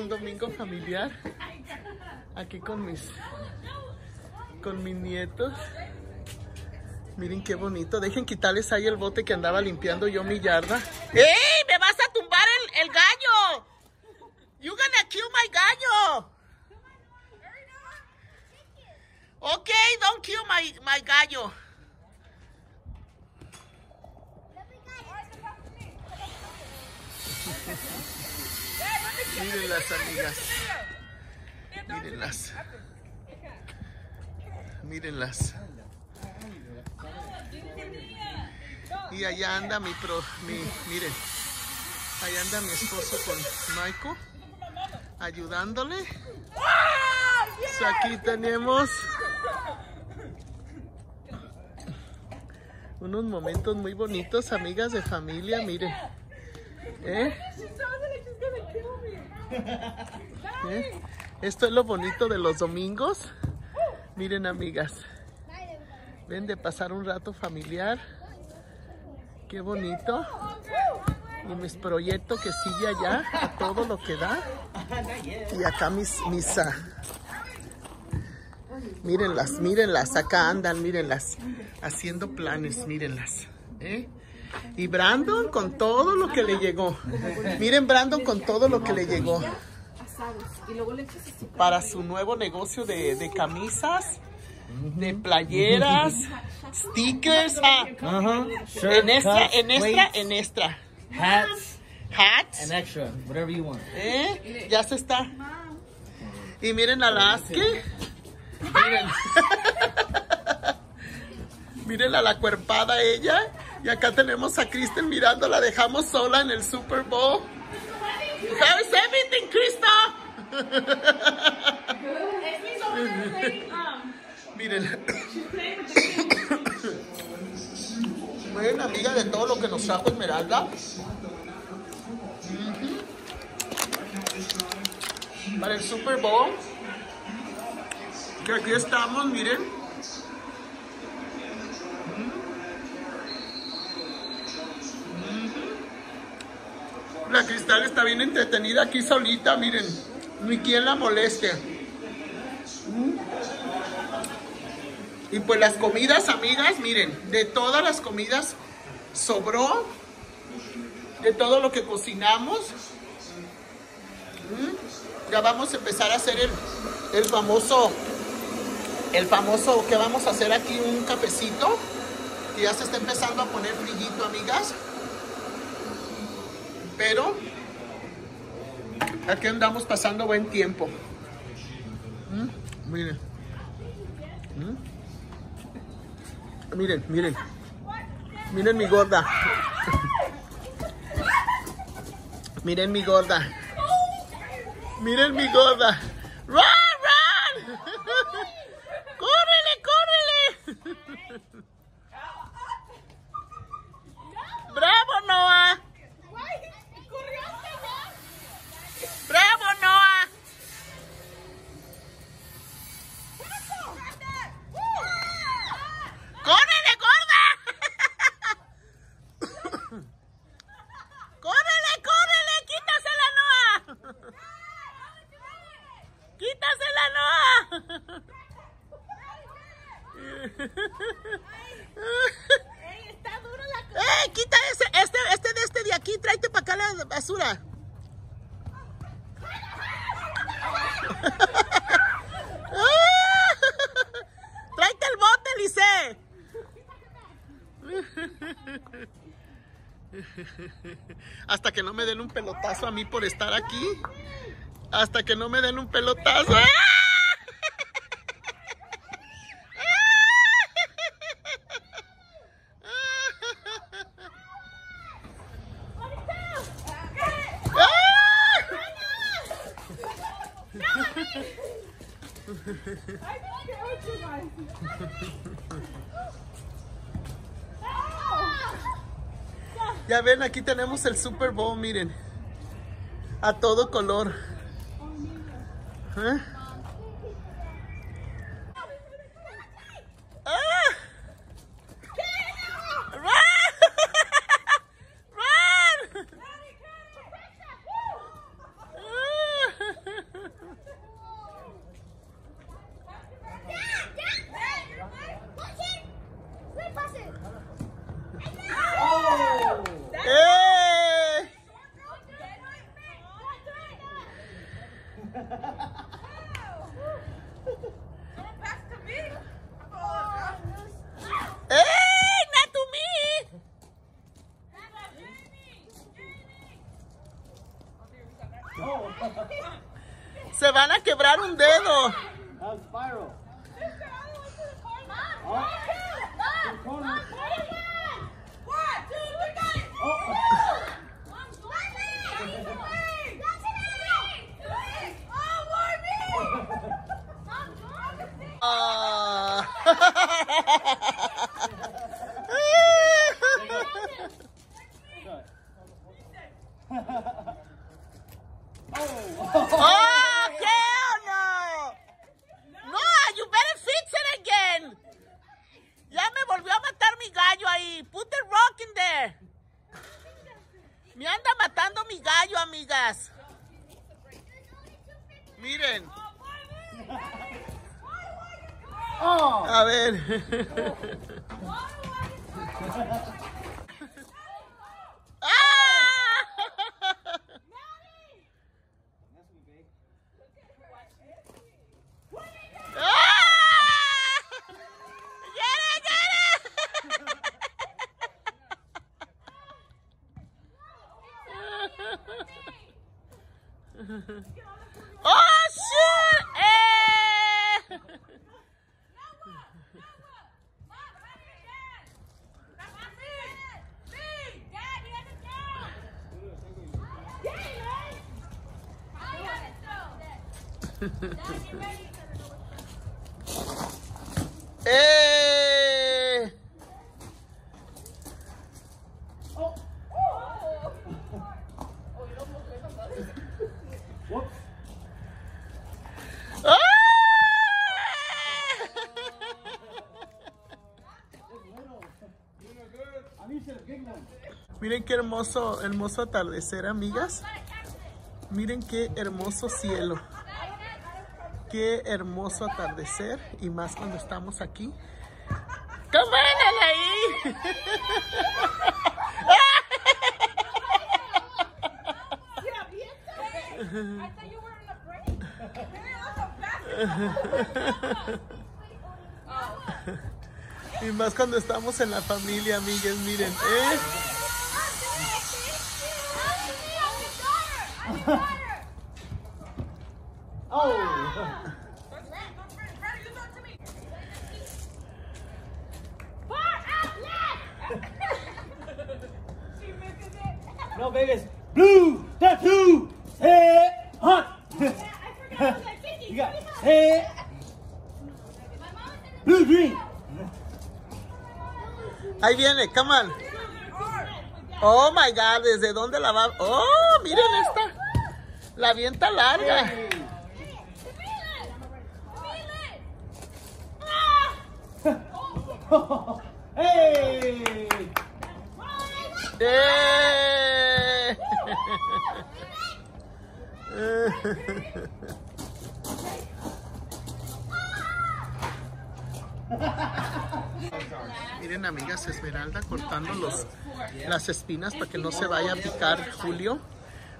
un domingo familiar. Aquí con mis con mis nietos. Miren qué bonito. Dejen quitarles ahí el bote que andaba limpiando yo mi yarda. ¡Ey! ¡Me vas a tumbar el, gallo! You gonna kill my gallo. Okay, don't kill my, my gallo. Miren las amigas. Mírenlas. Mírenlas. Y allá anda mi pro, mi, miren. Allá anda mi esposo con Michael ayudándole. Aquí tenemos unos momentos muy bonitos, amigas de familia, miren. ¿Eh? ¿Eh? Esto es lo bonito de los domingos. Miren, amigas. Ven de pasar un rato familiar. Qué bonito. Y mis proyectos que sigue allá, a todo lo que da. Y acá mis, mis ah, mírenlas, mírenlas, acá andan, mírenlas, haciendo planes, mírenlas. ¿eh? Y Brandon con todo lo que le llegó. Miren Brandon con todo lo que le llegó. Para su nuevo negocio de, de camisas, de playeras, stickers. ah, en extra, en extra, en extra. hats, Hats. and extra, whatever you want. ¿Eh? Ya se está. Y miren a la Aske. Miren. miren a la cuerpada ella. Y acá tenemos a Kristen mirando. La dejamos sola en el Super Bowl. Is everything, Krista? Miren. Miren, amiga, de todo lo que nos trajo Esmeralda. para el Super Bowl. Que aquí estamos, miren. La Cristal está bien entretenida aquí solita, miren. Ni quien la moleste. Y pues las comidas, amigas, miren, de todas las comidas sobró. De todo lo que cocinamos. Ya vamos a empezar a hacer el, el famoso, el famoso, que vamos a hacer aquí un cafecito. Que ya se está empezando a poner frillito, amigas. Pero aquí andamos pasando buen tiempo. Mm, Miren. Mm. Miren, miren. Miren mi gorda. Miren mi gorda. Miren mi gorda. ¡Run! ¡Córrele, córrele! ¡Bravo, Noah! ¡Bravo, Noah! ¡Córrele, gorda! ¡Córrele, córrele! ¡Quítasela, Noah! ¡Quítasela, Noah! ¡Eh! ¡Quita ese! Este, este de este de aquí, tráete para acá la basura. ¡Tráete el bote, Lice! Hasta que no me den un pelotazo a mí por estar aquí. Hasta que no me den un pelotazo. ¡Ah! Ya ven, aquí tenemos el Super Bowl, miren. A todo color. ¿Eh? Van a quebrar un dedo. Oh, Why do I ¡Eh! Miren qué hermoso, hermoso atardecer, amigas. Miren qué hermoso cielo. Qué hermoso atardecer y más cuando estamos aquí. ¡Come on, ahí! Y más cuando estamos en la familia, amigas, miren, ¿eh? Oh! No, Vegas. Blue tattoo. Hey, hunt. you got hey, blue green. Ahí viene, come on. Oh my god, ¿desde dónde la va? Oh, miren esta. La avienta larga. hey. ¡Eh! Miren amigas Esmeralda cortando los, las espinas para que no se vaya a picar Julio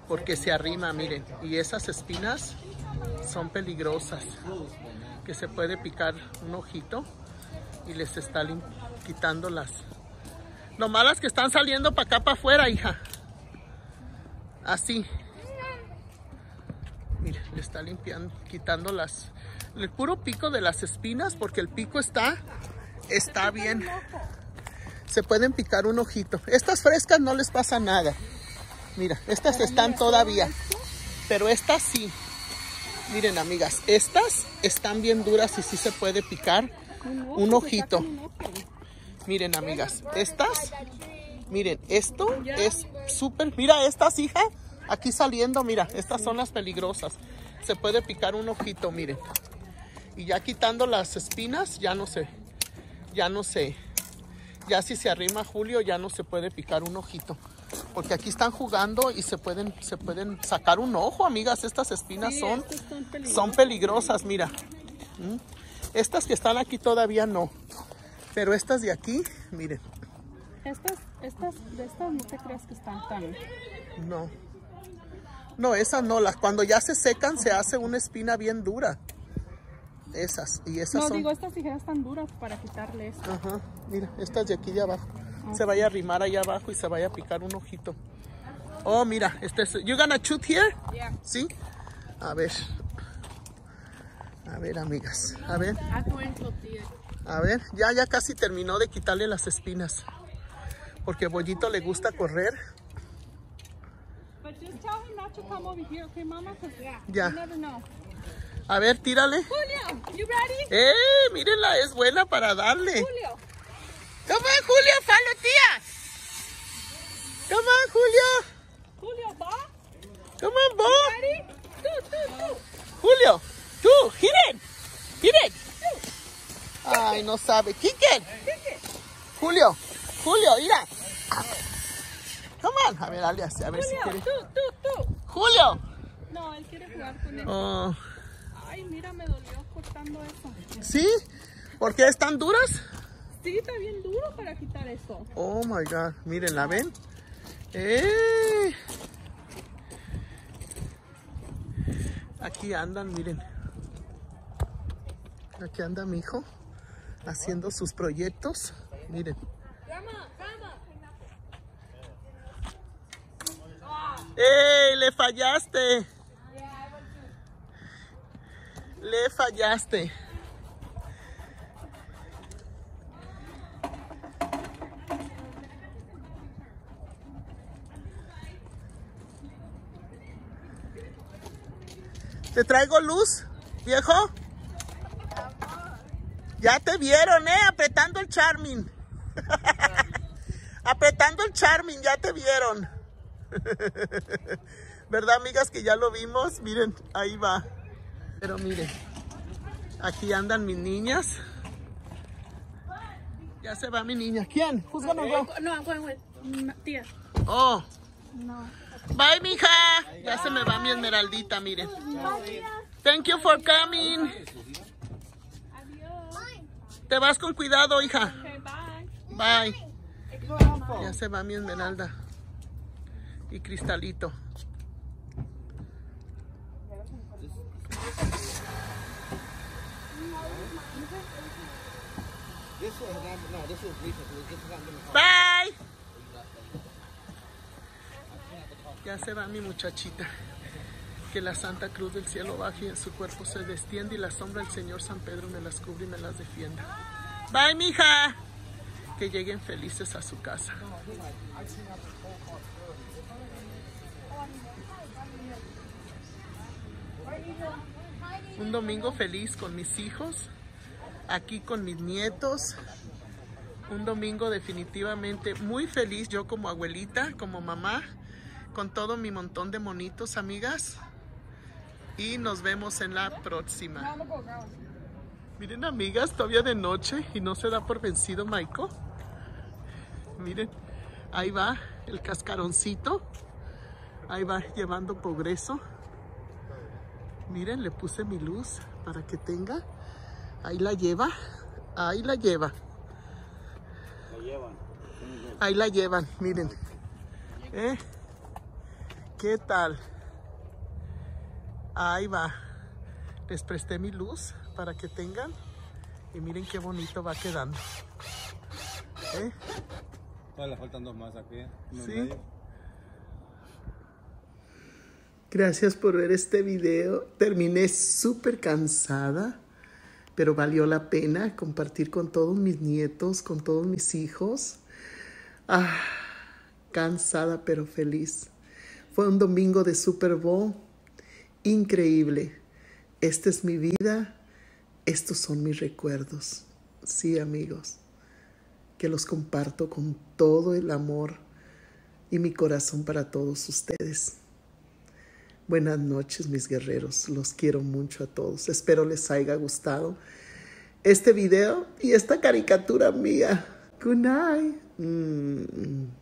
porque se arrima, miren. Y esas espinas son peligrosas que se puede picar un ojito y les está quitando las, lo malas que están saliendo para acá para afuera, hija. Así. Mira, le está limpiando, quitando las, el puro pico de las espinas, porque el pico está, está bien. Se pueden picar un ojito. Estas frescas no les pasa nada. Mira, estas están todavía, pero estas sí. Miren, amigas, estas están bien duras y sí se puede picar un ojito. Miren, amigas, estas, miren, esto es súper, mira estas, hija, aquí saliendo, mira, estas son las peligrosas. Se puede picar un ojito, miren. Y ya quitando las espinas, ya no sé, ya no sé. Ya si se arrima Julio, ya no se puede picar un ojito. Porque aquí están jugando y se pueden, se pueden sacar un ojo, amigas. Estas espinas son, son peligrosas, mira. ¿Mm? Estas que están aquí todavía no. Pero estas de aquí, miren, Estas, estas, de estas no te creas que están tan. no. No, esas no. Las, cuando ya se secan, se hace una espina bien dura. Esas. Y esas No, son. digo, estas tijeras están duras para quitarle esto. Ajá, mira, estas de aquí de abajo. Se vaya a arrimar allá abajo y se vaya a picar un ojito. Oh, mira, este es. You gonna shoot here? Yeah. ¿Sí? A ver. A ver, amigas. A ver. Tía. A ver, ya, ya casi terminó de quitarle las espinas. Porque Bollito le gusta correr. But just tell him not to come over here, okay, mama? 'Cause Ya. you never know. A ver, tírale. Julio, you ready? ¡Eh! Mírenla, es buena para darle. Julio. Come on, Julio, follow tía. Come on, Julio. Julio. Come on, Bo. Ready? Two, two, two. Julio, tú, hit it. Hit it. Ay, no sabe. Kick it. Julio, Julio, mira. Come on. A ver, alias, a ver si quiere. tú, tú, tú. Julio. No, él quiere jugar con él. Oh, Ay, mira, me dolió cortando eso. ¿Sí? ¿Por qué están duras? Sí, está bien duro para quitar eso. Oh my god, miren, ¿la ven? ¡Eh! Aquí andan, miren. Aquí anda mi hijo haciendo sus proyectos. Miren. ¡Ey! ¡Le fallaste! Le fallaste. ¿Te traigo luz, viejo? Ya te vieron, ¿eh? Apretando el Charmin. Apretando el Charmin, ya te vieron. ¿Verdad, amigas, que ya lo vimos? Miren, ahí va. Pero miren, aquí andan mis niñas. Ya se va mi niña. ¿Quién? Who's gonna go? No, I'm going with no, tía. Oh, No. bye, mija. Ya se me va mi esmeraldita, miren. Thank you for coming. Adiós. Te vas con cuidado, hija. Okay, bye. Bye. Ya se va mi esmeralda. Y cristalito. Bye. Ya se va mi muchachita. Que la Santa Cruz del cielo baje y en su cuerpo se desciende y la sombra del Señor San Pedro me las cubre y me las defienda. Bye, mija. Que lleguen felices a su casa. Un domingo feliz con mis hijos, aquí con mis nietos. Un domingo definitivamente muy feliz yo como abuelita, como mamá, con todo mi montón de monitos, amigas. Y nos vemos en la próxima. Miren, amigas, todavía de noche y no se da por vencido Michael. Miren, ahí va el cascaroncito. Ahí va llevando progreso. Miren, le puse mi luz para que tenga. Ahí la lleva. Ahí la lleva. Ahí la llevan, miren. ¿Eh? ¿Qué tal? Ahí va. Les presté mi luz para que tengan. Y miren qué bonito va quedando. ¿Eh? Todavía le faltan dos más aquí. Sí. Gracias por ver este video. Terminé súper cansada, pero valió la pena compartir con todos mis nietos, con todos mis hijos. Ah, cansada pero feliz. Fue un domingo de Super Bowl increíble. Esta es mi vida, estos son mis recuerdos. Sí, amigos, que los comparto con todo el amor y mi corazón para todos ustedes. Buenas noches, mis guerreros. Los quiero mucho a todos. Espero les haya gustado este video y esta caricatura mía. Good night. Mm.